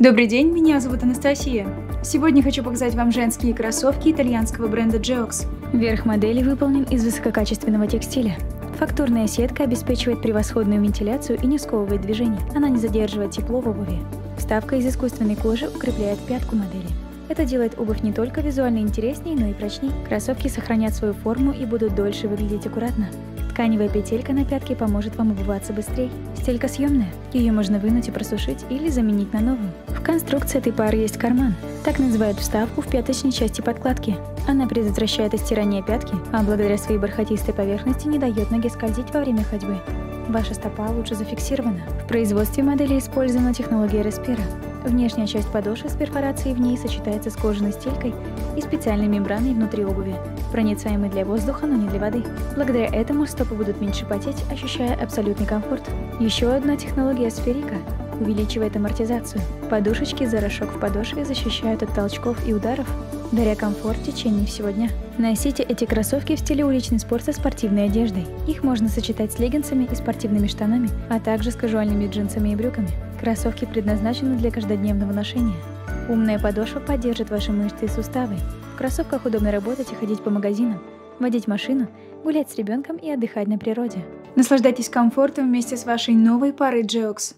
Добрый день, меня зовут Анастасия. Сегодня хочу показать вам женские кроссовки итальянского бренда Geox. Верх модели выполнен из высококачественного текстиля. Фактурная сетка обеспечивает превосходную вентиляцию и не сковывает движений. Она не задерживает тепло в обуви. Вставка из искусственной кожи укрепляет пятку модели. Это делает обувь не только визуально интереснее, но и прочнее. Кроссовки сохранят свою форму и будут дольше выглядеть аккуратно. Тканевая петелька на пятке поможет вам обуваться быстрее. Стелька съемная. Ее можно вынуть и просушить или заменить на новую. В конструкции этой пары есть карман. Так называют вставку в пяточной части подкладки. Она предотвращает стирание пятки, а благодаря своей бархатистой поверхности не дает ноге скользить во время ходьбы. Ваша стопа лучше зафиксирована. В производстве модели использована технология Респира. Внешняя часть подошвы с перфорацией в ней сочетается с кожаной стелькой и специальной мембраной внутри обуви, проницаемой для воздуха, но не для воды. Благодаря этому стопы будут меньше потеть, ощущая абсолютный комфорт. Еще одна технология сферика увеличивает амортизацию. Подушечки за рожок в подошве защищают от толчков и ударов, даря комфорт в течение всего дня. Носите эти кроссовки в стиле уличный спорт со спортивной одеждой. Их можно сочетать с леггинсами и спортивными штанами, а также с кажуальными джинсами и брюками. Кроссовки предназначены для каждодневного ношения. Умная подошва поддержит ваши мышцы и суставы. В кроссовках удобно работать и ходить по магазинам, водить машину, гулять с ребенком и отдыхать на природе. Наслаждайтесь комфортом вместе с вашей новой парой Geox.